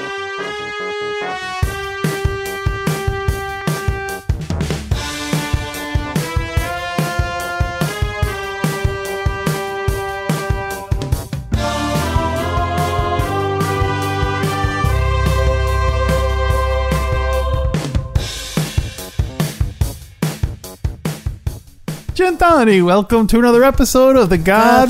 Música Gentani, welcome to another episode of the Godfather,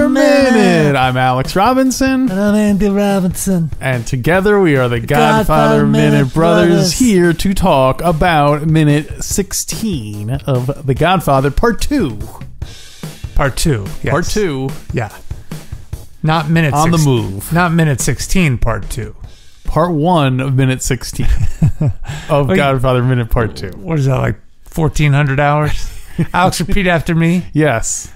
Godfather Minute. Minute. I'm Alex Robinson, And I'm Andy Robinson. and together we are the Godfather, Godfather Minute, Minute brothers, Brothers. here to talk about minute 16 of The Godfather Part 2. Part two. Yes. Part 2 Yeah. Not minute on the move. Not minute 16, part two. Part 1 of minute 16 of. Godfather Minute Part 2. What is that, like 1,400 hours? Alex, repeat after me. Yes.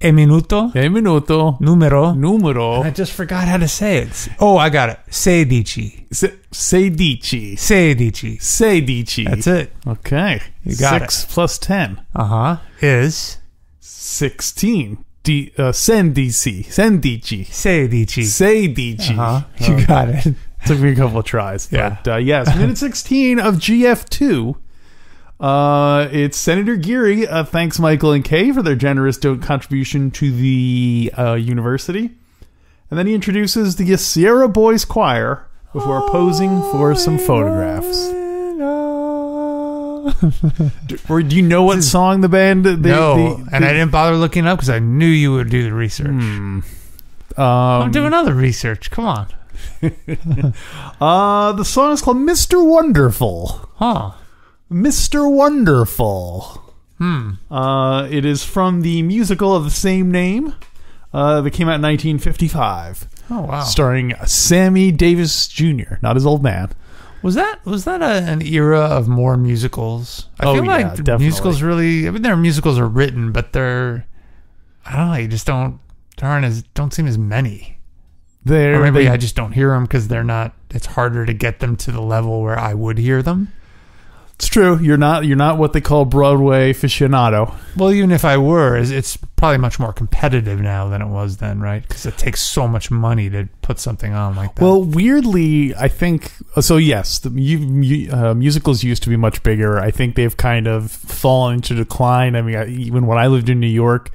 E minuto, E minuto numero. Numero. I just forgot how to say it. Oh, I got it. Sedici. se- sedici. Sedici. Sedici. That's it. Okay. You got 6 plus 10. Uh huh. Is 16. D, uh, sendici. Sendici. Sedici. Sedici. Uh huh. You got it. Took me a couple of tries. Yeah. But uh, yes, minute 16 of GF2. Uh, it's Senator Geary. Uh, thanks, Michael and Kay, for their generous contribution to the uh, university. And then he introduces the Sierra Boys Choir before posing for some photographs. Or do you know what song the band? They, no, they- and I didn't bother looking up because I knew you would do the research. Hmm. I'm Um, doing other research. Come on. uh, the song is called Mr. Wonderful. Huh. Mr. Wonderful. Hmm. Uh, it is from the musical of the same name uh, that came out in 1955, Oh wow. starring Sammy Davis Jr., not his old man. Was that was that a, an era of more musicals? I Oh, feel yeah, like the definitely. musicals really. I mean, their musicals are written, but they're. I don't know. You just don't. There aren't as don't seem as many. There, Or maybe they- I just don't hear them because they're not. It's harder to get them to the level where I would hear them. It's true. You're not. You're not what they call Broadway aficionado. Well, even if I were, it's- probably much more competitive now than it was then, right? Because it takes so much money to put something on like that. Well, weirdly, I think so. Yes, the mu- uh, musicals used to be much bigger. I think they've kind of fallen into decline. I mean, I, even when I lived in New York,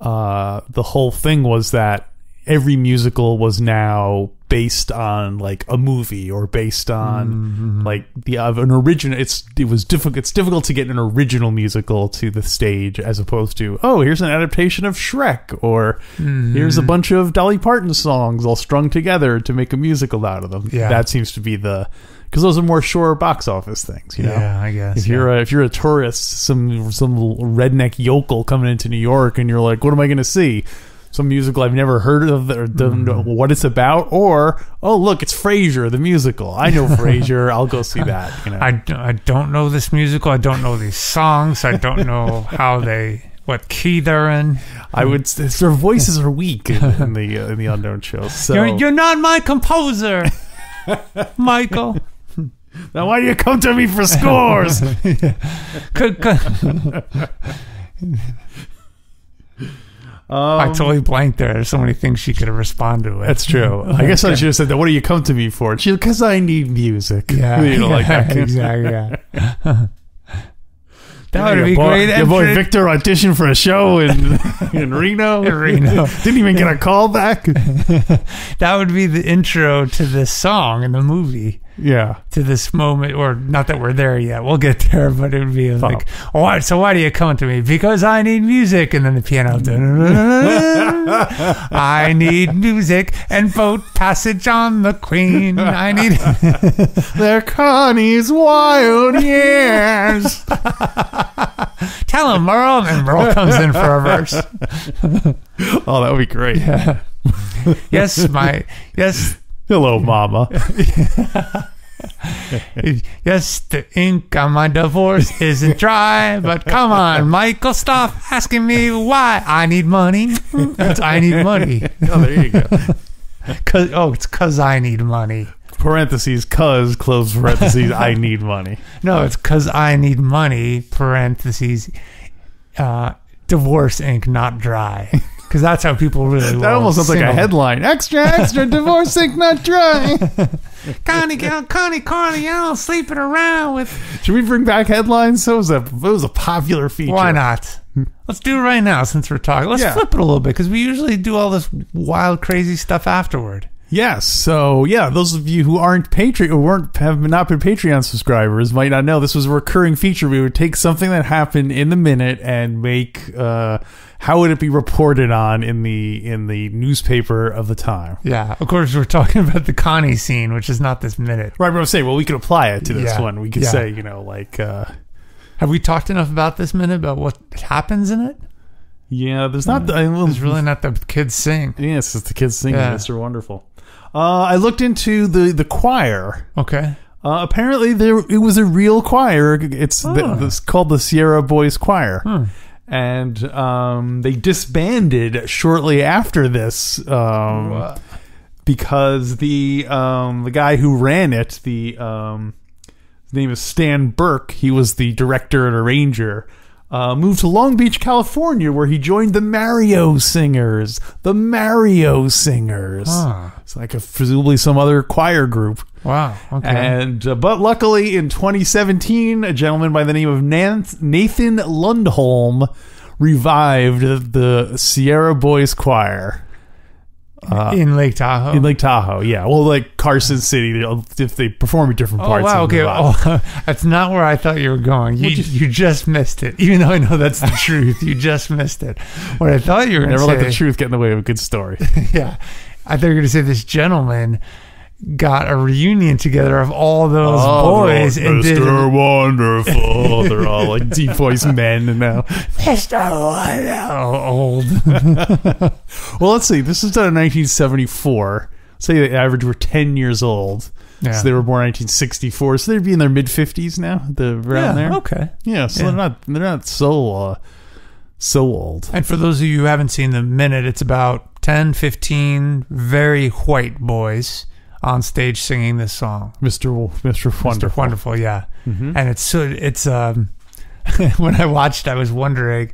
uh, the whole thing was that every musical was now based on like a movie or based on mm-hmm. like the of an original. It's it was difficult. It's difficult to get an original musical to the stage as opposed to oh, here's an adaptation of Shrek or here's a mm-hmm. bunch of Dolly Parton songs all strung together to make a musical out of them. Yeah. that seems to be the because those are more sure box office things. You know, yeah, I guess. if you're a, if you're a tourist, some some redneck yokel coming into New York, and you're like, what am I going to see? Some musical I've never heard of, or don't know what it's about, or oh look, it's Frasier the musical. I know Frasier. I'll go see that. You know, I, I don't know this musical. I don't know these songs. I don't know how they what key they're in. I would. Their voices are weak in, in the uh, in the unknown shows. So You're you're not my composer, Michael. now, why do you come to me for scores? C- I Um, totally blanked there. There's so many things she could have responded with. That's true. I guess I should have said that. What do you come to me for? She because I need music. yeah, you know, like that. exactly. Yeah. That would be boy, great. Your boy Victor auditioned for a show in in Reno. In Reno. Didn't even get a call back. That would be the intro to this song in the movie. Yeah. to this moment, or not that we're there yet. We'll get there, but it would be like, oh, why, so why do you come to me? Because I need music, and then the piano. I need music and boat passage on the Queen. I need. They're Connie's wild years. Tell him, Merle, and Merle comes in for a verse. oh, that would be great. Yes, my yes, Hello, Mama. yes. The ink on my divorce isn't dry, but come on, Michael, stop asking me why. I need money. I need money. Oh, there you go. Cause, oh, it's because I need money. Parentheses, cuz, close parentheses, I need money. No, it's because I need money. Parentheses. Uh, divorce ink, not dry. Because that's how people really. That almost sounds like a headline. Extra, extra, divorce ink not dry. Connie, Connie, Connie, I don't sleeping around with. Should we bring back headlines? That was a that was a popular feature. Why not? Let's do it right now since we're talking. Let's Yeah. flip it a little bit because we usually do all this wild, crazy stuff afterward. Yes. So yeah, those of you who aren't Patreon or weren't have not been Patreon subscribers might not know this was a recurring feature. We would take something that happened in the minute and make uh, how would it be reported on in the in the newspaper of the time. Yeah, of course we're talking about the Connie scene, which is not this minute. Right, but I'm saying, well, we could apply it to this Yeah. one. We could Yeah. say, you know, like, uh, Have we talked enough about this minute about what happens in it? yeah, there's not. I, well, It's really not the kids sing. yes, it's just the kids singing. Yeah. Mr. Wonderful. Uh, I looked into the the choir. Okay. Uh, apparently, there it was a real choir. It's, the, Oh. it's called the Sierra Boys Choir, Hmm. and um, they disbanded shortly after this um, because the um, the guy who ran it, the um, his name is Stan Burke. He was the director and arranger. Uh, moved to Long Beach, California, where he joined the Mario Singers. The Mario Singers. Huh. It's like a, presumably some other choir group. Wow. Okay. And uh, but luckily, in 2017, a gentleman by the name of Nathan Lundholm revived the Sierra Boys Choir Uh, in Lake Tahoe. in Lake Tahoe. Yeah, well, like Carson City, if they perform at different parts. Oh parts. wow! of the Okay, oh, that's not where I thought you were going. You you just missed it, even though I know that's the truth. You just missed it. What I thought you were going Never let say, the truth get in the way of a good story. yeah, I thought you were going to say this gentleman got a reunion together of all those Oh, boys they're and did Mr. Wonderful. they're all like deep voice men now. Mr. Wonderful. Old. Well, let's see. This was done in 1974. Say the average were 10 years old. Yeah. So they were born in 1964. So they'd be in their mid 50s now. The around yeah, there. okay. Yeah. So Yeah. they're not they're not so uh, so old. And for those of you who haven't seen the minute, it's about 10, 15 very white boys on stage singing this song. Mr. W- Mr. Mr. Wonderful. Wonderful, yeah. Mhm. And it's so it's um when I watched I was wondering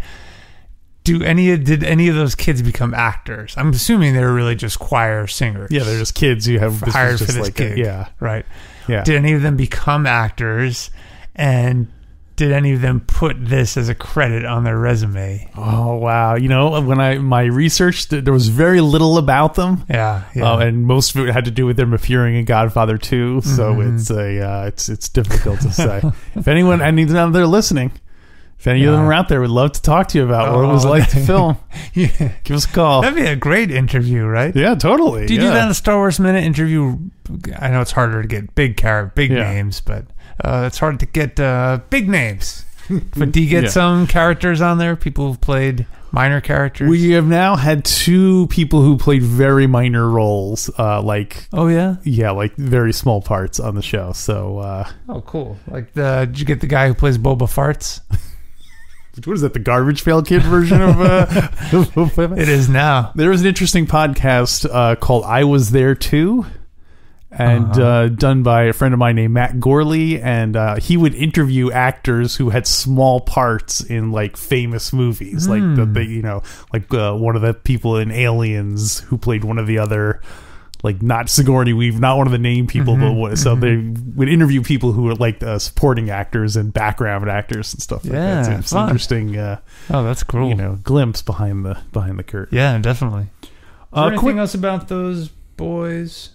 do any did any of those kids become actors? I'm assuming they were really just choir singers. Yeah, they're just kids who have hired for this like a- gig. yeah, right. yeah. Did any of them become actors and did any of them put this as a credit on their resume? oh wow! You know, when I my research, there was very little about them. Yeah, yeah. Uh, and most of it had to do with them appearing in Godfather 2, so Mhm. it's a uh, it's it's difficult to say. if anyone, any of them that are listening, if any of them are out there, would love to talk to you about what it was Oh, like to film. yeah. Give us a call. That'd be a great interview, right? Yeah, totally. Do you yeah. do that in a Star Wars minute interview? I know it's harder to get big car, big Yeah. names, but uh, it's hard to get uh, big names. but do you get Yeah. some characters on there? People who've played minor characters. We have now had two people who played very minor roles, uh, like oh yeah. yeah, like very small parts on the show. So uh, Oh cool. Like the did you get the guy who plays Boba Farts? what is that? The Garbage Pail Kid version of? Uh, It is now. There was an interesting podcast uh, called "I Was There Too," and Uh-huh. uh, done by a friend of mine named Matt Gourley, and uh, he would interview actors who had small parts in like famous movies, like the, Hmm. the you know, like uh, one of the people in Aliens who played one of the other. Like not Sigourney Weave, not one of the name people, but Mhm, what, so they would interview people who were like uh, supporting actors and background actors and stuff like that. Yeah, So it's fun. interesting, uh, Oh, that's cool. you know, glimpse behind the behind the curtain. Yeah, definitely. Is Uh, there anything else about those boys?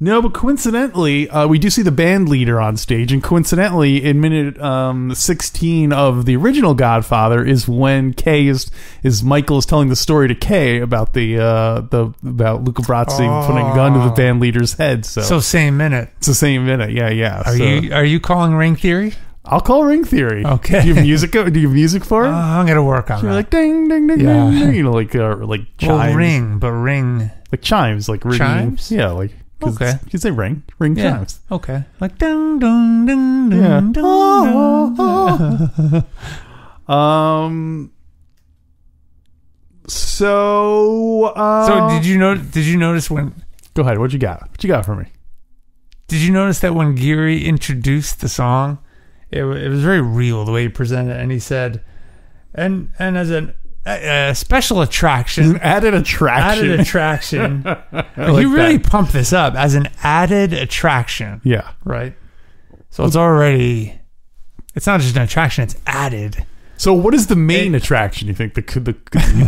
No, but coincidentally, uh, we do see the band leader on stage, and coincidentally, in minute um, sixteen of the original Godfather is when Kay is is Michael is telling the story to Kay about the uh, the about Luca Brasi putting a gun to the Oh. band leader's head. So, So same minute. it's the same minute. Yeah, yeah. Are So you are you calling ring theory? I'll call Ring Theory. Okay. Do you have music? Do you have music for Uh, it? I'm gonna work on You're like ding ding ding Yeah. ding, ding. You know, like uh, like chimes, well, ring, but ring. like chimes, like ringing. Chimes? Yeah, like Okay. You say ring, ring Yeah. chimes. Okay. Like dun dun dun dun Yeah. dun. Um. So. Uh, So did you know? Did you notice when? Go ahead. What you got? What you got for me? Did you notice that when Geary introduced the song, it, it was very real the way he presented it, and he said, and and as an a, a special attraction. Added attraction. Added attraction. like you really that. pump this up as an added attraction, yeah. right? So it's already. It's not just an attraction; it's added. So what is the main attraction? You think the the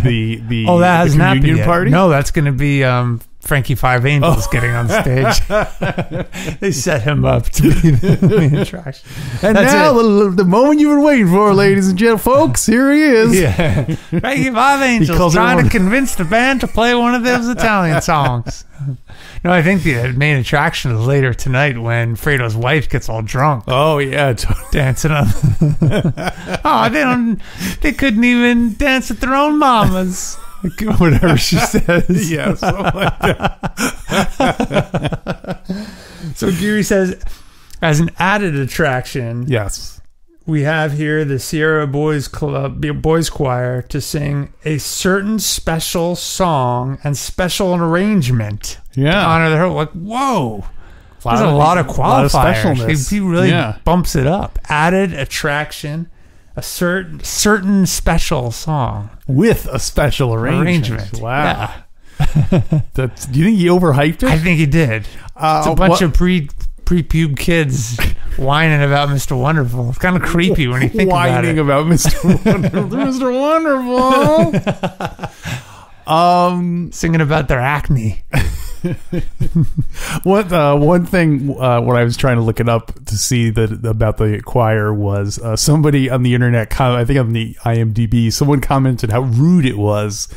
the the, Oh, that the hasn't happened communion yet. party? No, that's going to be um, Frankie Five Angels oh. getting on stage. they set him up to be the main attraction. And That's now the, the moment you've been waiting for, ladies and gentlemen, folks, here he is. Yeah, Frankie Five Angels trying to convince the band to play one of those Italian songs. No, I think the main attraction is later tonight when Fredo's wife gets all drunk. Oh yeah, totally. dancing on. oh, they don't. They couldn't even dance with their own mamas. Whatever she says. yeah, like. So Geary says, as an added attraction, Yes. we have here the Sierra Boys Club, Boys Choir, to sing a certain special song and special arrangement to Yeah. honor their. Like, whoa. There's a lot of lot of qualifiers. specialness. he, he really Yeah. bumps it up. Added attraction, a certain certain special song with a special arrangement. arrangement. Wow. Yeah. That's, do you think he overhyped it? I think he did. Uh, It's a bunch of pre pre pube kids whining about Mr. Wonderful. It's kind of creepy when you think about it. whining about Mr. Wonderful. Mr. Wonderful. um, Singing about their acne. what uh, one thing uh, when I was trying to look it up to see that about the choir was uh, somebody on the internet. I think on the IMDb, someone commented how rude it was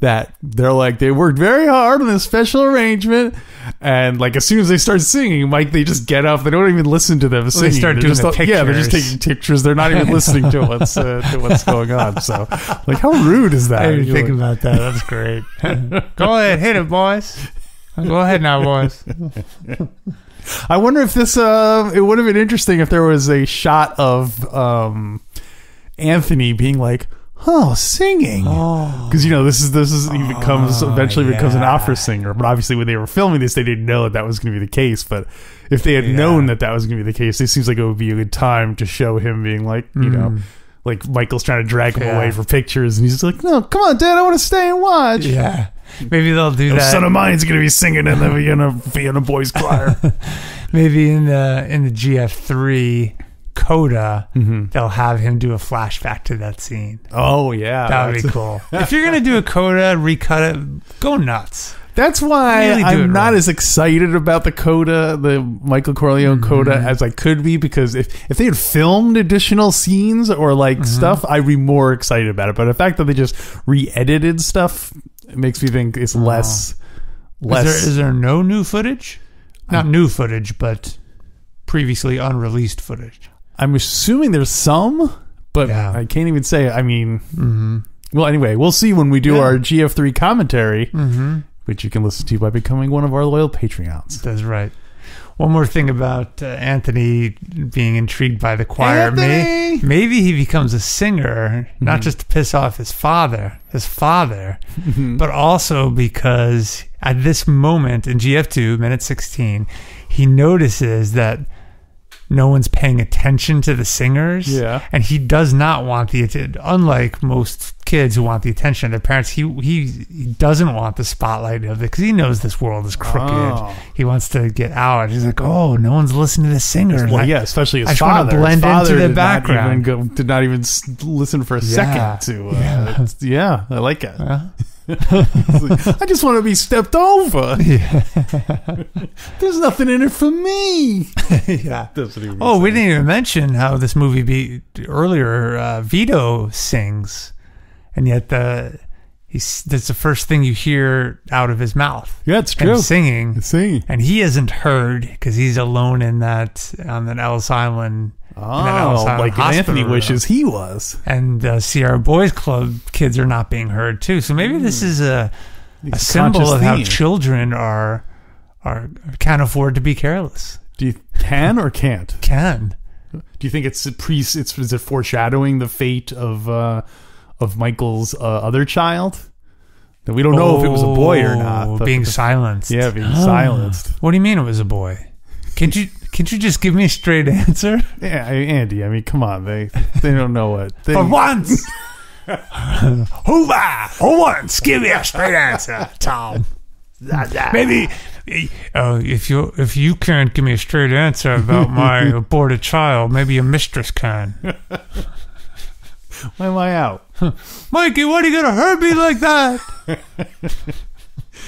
that they're like they worked very hard on this special arrangement, and like as soon as they start singing, Mike, they just get up. They don't even listen to them singing. start They're doing just, the Yeah, they're just taking pictures. They're not even listening to what's uh, to what's going on. So, like, how rude is that? I didn't think like- about that. That's great. Go ahead, hit it, boys. Go ahead now, boys. I wonder if this uh it would have been interesting if there was a shot of um Anthony being like, "Oh, singing." Oh, Because you know this is this is he becomes Oh, eventually becomes an opera singer, but obviously when they were filming this, they didn't know that, that was going to be the case. But if they had known that that was going to be the case, it seems like it would be a good time to show him being like, you know, like Michael's trying to drag him Mm. Yeah. away for pictures, and he's just like, "No, come on, Dad, I want to stay and watch." yeah. Maybe they'll do that. son of mine's going to be singing in the Vienna Vienna boys choir. Maybe in the in the GF three coda, Mhm. they'll have him do a flashback to that scene. Oh yeah, That would be cool. if you're gonna do a coda, recut it, go nuts. That's why Really I'm not right. as excited about the coda, the Michael Corleone coda, Mm-hmm. as I could be because if if they had filmed additional scenes or like Mm-hmm. stuff, I'd be more excited about it. But the fact that they just re-edited stuff it makes me think it's less Oh. Is there, is there no new footage? Not new footage, but previously unreleased footage. I'm assuming there's some, but Yeah. I can't even say. I mean, Mm-hmm. well, anyway, we'll see when we do Yeah. our GF3 commentary, Mm-hmm. which you can listen to by becoming one of our loyal Patreons. That's right. One more thing about uh, Anthony being intrigued by the choir. May, maybe he becomes a singer, not Mhm. just to piss off his father, his father, Mhm. but also because at this moment in GF2, minute 16, he notices that no one's paying attention to the singers. Yeah. And he does not want the attention. Unlike most kids who want the attention of their parents, he he, he doesn't want the spotlight of it because he knows this world is crooked. Oh. He wants to get out. He's like, oh, no one's listening to the singers. Well, I- yeah, especially his I father. blend his father into the did background. Not even go, did not even listen for a Yeah. second to. Uh, Yeah. yeah. I like it. Huh? I just want to be stepped over. yeah. There's nothing in it for me. yeah. Oh, we didn't even mention how this movie be earlier. Uh, Vito sings, and yet the he's that's the first thing you hear out of his mouth. Yeah, it's And true. singing, See. and he isn't heard because he's alone in that on that Ellis Island. Oh, like Anthony room. wishes he was. And uh, Sierra Boys Club kids are not being heard too. So maybe this is a, a symbol of how children are are can't afford to be careless. Do you can or can't? Can Do you think it's pre? It's is it foreshadowing the fate of uh, of Michael's uh, other child? That we don't know if it was a boy or not. Oh, being silenced. yeah, being silenced. What do you mean it was a boy? Can't you can't you just give me a straight answer? Yeah, Andy. I mean, come on. They they don't know what. They, For once. Hoover, who once give me a straight answer, Tom. Maybe uh, if you if you can't give me a straight answer about my aborted child, maybe your mistress can. Why am I out? Mikey, why do you gotta hurt me like that?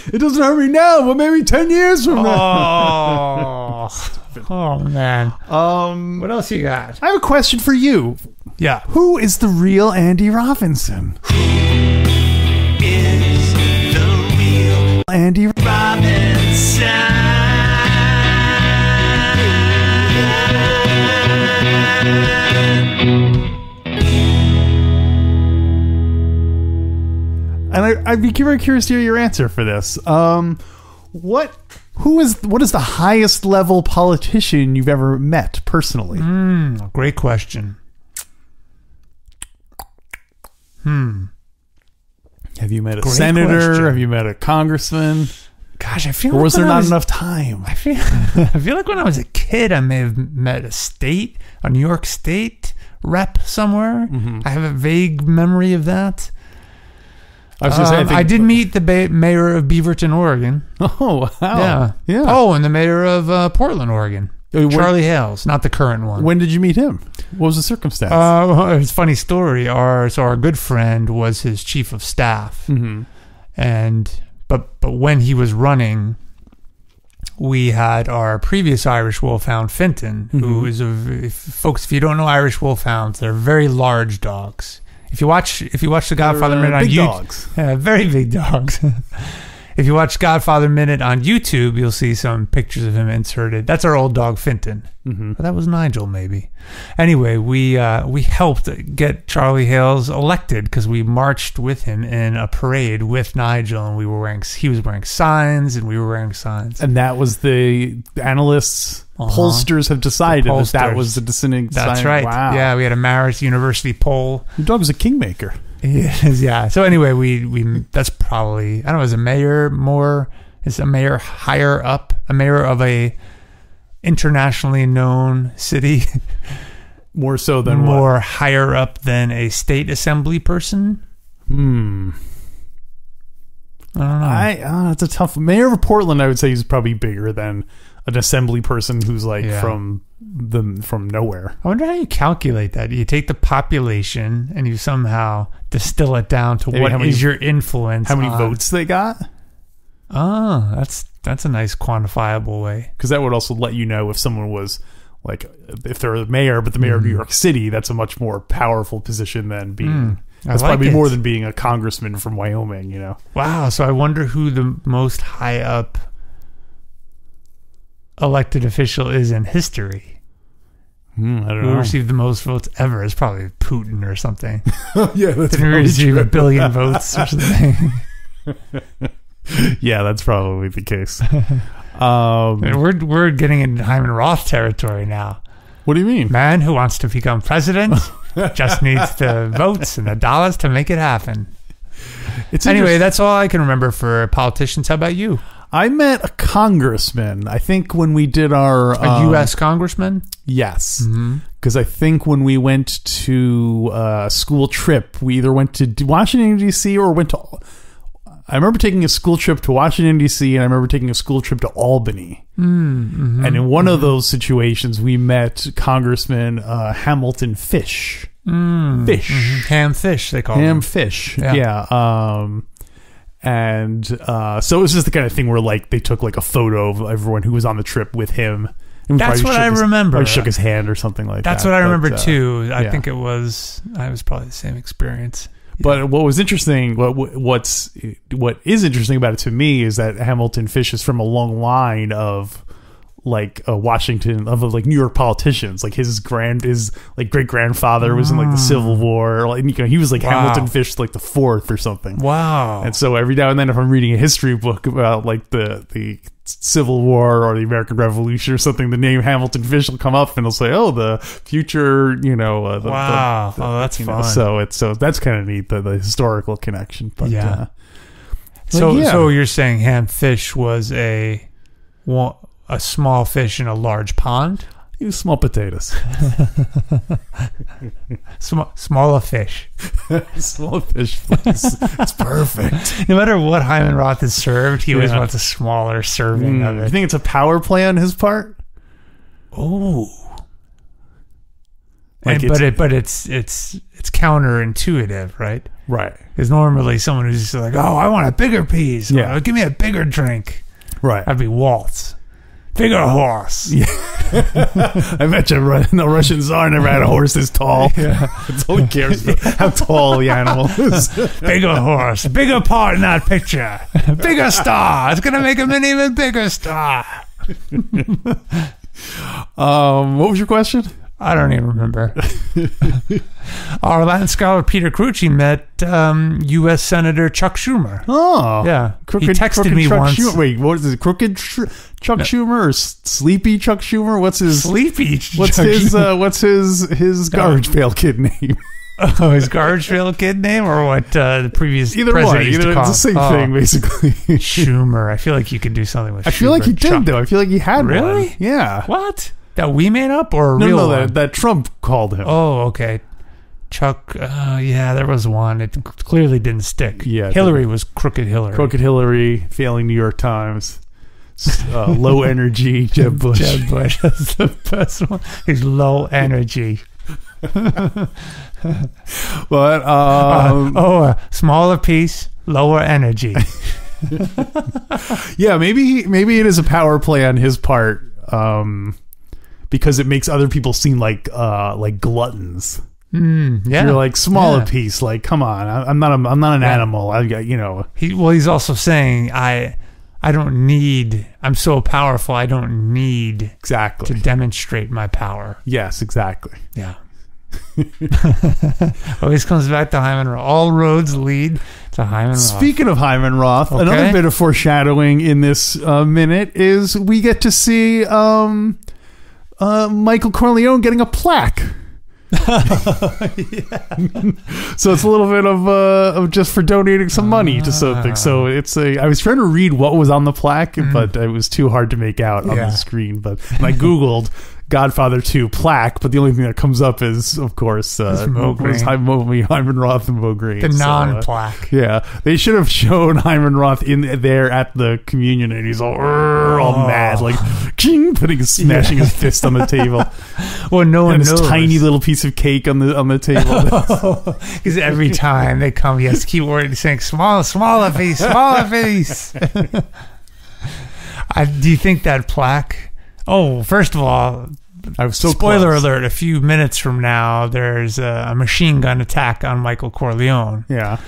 It doesn't hurt me now, but maybe ten years from now. Oh, oh man. Um, What else you got? I have a question for you. Yeah. Who is the real Andy Robinson? is the real Andy. And I, I'd be very curious to hear your answer for this. Um, what, who is, what is the highest level politician you've ever met personally? Mm, great question. Hmm. Have you met a Great senator? question. Have you met a congressman? Gosh, I feel Or like was when there I not was- enough time? I feel I feel like when I was a kid, I may have met a state, a New York State rep somewhere. Mm-hmm. I have a vague memory of that. I was gonna say, Um, think- I did meet the ba- mayor of Beaverton, Oregon. Oh, wow. Yeah, Yeah. Oh, and the mayor of uh, Portland, Oregon, Uh, when- Charlie Hales, not the current one. When did you meet him? What was the circumstance? uh, it's a funny story. Our so our good friend was his chief of staff, hmm and but but when he was running we had our previous irish wolfhound finton who Mhm. is a if, folks if you don't know irish wolfhounds they're very large dogs if you watch if you watch the godfather They're, uh, minute on YouTube dogs. yeah, very big dogs if you watch godfather minute on youtube you'll see some pictures of him inserted that's our old dog finton hmm but that was Nigel, maybe. Anyway, we uh, we helped get Charlie Hales elected because we marched with him in a parade with Nigel, and we were wearing he was wearing signs, and we were wearing signs. And that was the analysts, Uh-huh. pollsters have decided The that that was the dissenting That's sign. right. Wow. Yeah, we had a Marist University poll. Your dog was a kingmaker. Yeah. So anyway, we we that's probably I don't know. Is a mayor more? Is a mayor higher up? A mayor of a internationally known city More so than what? more higher up than a state assembly person? Hmm. I don't know. I uh, it's a tough mayor of Portland. I would say he's probably bigger than an assembly person who's like Yeah. from the from nowhere. I wonder how you calculate that. You take the population and you somehow distill it down to Maybe what how is many- your influence. How many on- votes they got? Oh, that's that's a nice quantifiable way. Because that would also let you know if someone was like if they're a mayor, but the mayor of New York City. That's a much more powerful position than being. Mm, that's like probably it. more than being a congressman from Wyoming. You know. Wow. So I wonder who the most high up elected official is in history. Hmm, I don't know Who know. received the most votes ever? It's probably Putin or something. yeah, that's Didn't receive a true. billion votes or something. Yeah, that's probably the case. Um, we're we're getting into Hyman Roth territory now. what do you mean? Man who wants to become president just needs the votes and the dollars to make it happen. It's Anyway, that's all I can remember for politicians. How about you? I met a congressman. I think when we did our A um, U.S. congressman? yes, Mm-hmm. because I think when we went to a school trip, we either went to Washington D.C. or went to. I remember taking a school trip to Washington D.C. and I remember taking a school trip to Albany. Mm-hmm. And in one of those situations, we met Congressman uh, Hamilton Fish. Mm. Fish. Ham fish, they call him. Ham him. fish. Yeah. Yeah. Um, and uh, so it was just the kind of thing where like they took like a photo of everyone who was on the trip with him. And That's what I his- remember. shook his hand or something like That's that. what I remember uh, too. I yeah. think it was. I was probably the same experience. But what was interesting, what what's what is interesting about it to me is that Hamilton Fish is from a long line of like uh, Washington of like New York politicians. Like his grand his like great grandfather was in like the Civil War. Like you know, he was like Wow. Hamilton Fish like the fourth or something. Wow. And so every now and then, if I'm reading a history book about like the the Civil War or the American Revolution or something, the name Hamilton Fish will come up and it'll say, "Oh, the future," you know. Uh, the, Wow. the- the- Oh, that's you know, fun. so it's so that's kind of neat the, the historical connection. But Yeah. uh, so, yeah. so you're saying ham fish was a a small fish in a large pond? Was small potatoes. Sm- smaller fish. small fish, please. it's perfect. No matter what Hyman Roth is served, he always wants a smaller serving of Mm, you think it's a power play on his part? Oh, Like but it but it's it's it's counterintuitive, right? Right. Because normally someone who's just like, "Oh, I want a bigger piece. Yeah. Oh, give me a bigger drink." Right. That'd be Woltz. Bigger horse. Yeah. I bet you no Russian czar never had a horse this tall. That's all he cares about. How tall the animal is. Bigger horse. Bigger part in that picture. Bigger star. It's gonna make him an even bigger star. Um, what was your question? I don't even remember. Our Latin scholar Peter Crucci met um, U.S. Senator Chuck Schumer. Oh, Yeah, Crooked, he texted me Chuck once. Schumer. Wait, what is it? Crooked Sh- Chuck Schumer or S- Sleepy Chuck Schumer? What's his? Sleepy. What's Chuck his? Uh, what's his? His garbage pail kid name? oh, his garbage pail kid name, or what uh, the previous Either president one. used Either it's the same Oh, thing, basically. Schumer. I feel like you could do something with. I feel like he did Chuck. though. I feel like he had Really? one. Yeah. What? That we made up or No, real no, that, that Trump called him. Oh, okay. Chuck, uh, yeah, there was one. It clearly didn't stick. Yeah, Hillary was crooked Hillary. Crooked Hillary, failing New York Times, uh, low energy Jeb Bush. Jeb Bush is the best one. He's low energy. But um, oh, a smaller piece, lower energy. yeah, maybe maybe it is a power play on his part um, because it makes other people seem like uh, like gluttons. Mm, yeah. You're like smaller Yeah. piece. Like, come on, I, I'm not a, I'm not an Yeah. animal. I got you know. He, well, he's also saying, I, I don't need, I'm so powerful, I don't need exactly to demonstrate my power. Yes, exactly. Yeah. Always comes back to Hyman Roth. All roads lead to Hyman Roth. Speaking of Hyman Roth, Okay. another bit of foreshadowing in this uh, minute is we get to see um, uh, Michael Corleone getting a plaque. so it's a little bit of uh, of just for donating some money to something. So it's a. I was trying to read what was on the plaque, but it was too hard to make out on Mm. Yeah. the screen. But I googled Godfather Two plaque, but the only thing that comes up is, of course, uh, Moe Greene. Mo- Hyman Roth and Moe Greene. the So, uh, non-plaque. yeah, they should have shown Hyman Roth in there at the communion, and he's all, "Urgh," all Oh. mad, like king, putting smashing his fist on the table, well, no one and this knows. tiny little piece of cake on the on the table. Because every time they come, he has to keep wording, saying, smaller, smaller piece, smaller piece. I, do you think that plaque? Oh, first of all, I was so spoiler close. alert, a few minutes from now, there's a, machine gun attack on Michael Corleone. Yeah,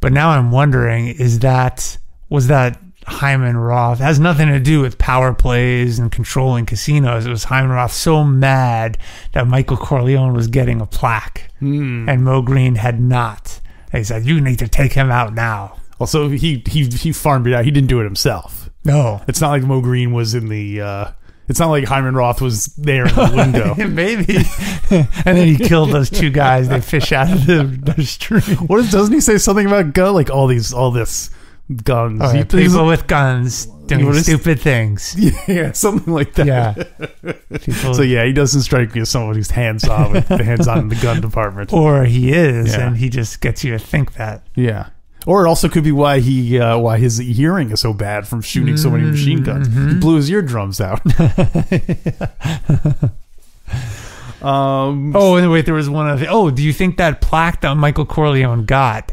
But now I'm wondering, is that, was that Hyman Roth? It has nothing to do with power plays and controlling casinos. It was Hyman Roth so mad that Michael Corleone was getting a plaque Hmm. and Moe Greene had not. They said, you need to take him out now. Also, he he he farmed it out. He didn't do it himself. No. It's not like Moe Greene was in the. uh It's not like Hyman Roth was there in the window. Maybe. and then he killed those two guys. They fish out of the, the stream. what is, doesn't he say something about gun? Like all these, all this guns. All right, He- people with guns doing What is- stupid things. yeah, something like that. Yeah. People, So yeah, he doesn't strike me as someone who's hands on with the hands on in the gun department. or he is, Yeah. and he just gets you to think that. Yeah. Or it also could be why he uh, why his hearing is so bad from shooting so many machine guns. He blew his eardrums out. um, Oh, and wait, there was one other. Oh, do you think that plaque that Michael Corleone got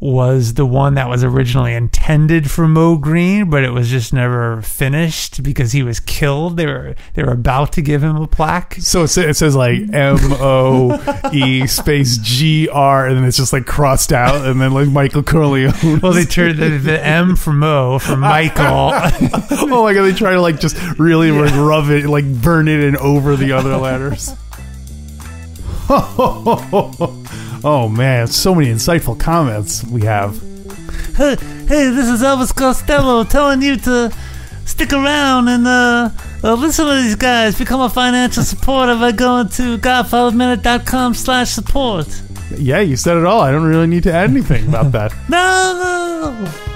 was the one that was originally intended for Moe Greene, but it was just never finished because he was killed? They were they were about to give him a plaque. so it, sa- it says like M O E space G R, and then it's just like crossed out, and then like Michael Corleone. Well, they turned the, the M for Moe for Michael. oh my god, they try to like just really like rub it, like burn it in over the other letters. Oh man, so many insightful comments we have. Hey, hey, this is Elvis Costello telling you to stick around and uh, uh, listen to these guys. Become a financial supporter by going to godfatherminute.com slash support. Yeah, you said it all. I don't really need to add anything about that. No, no, no.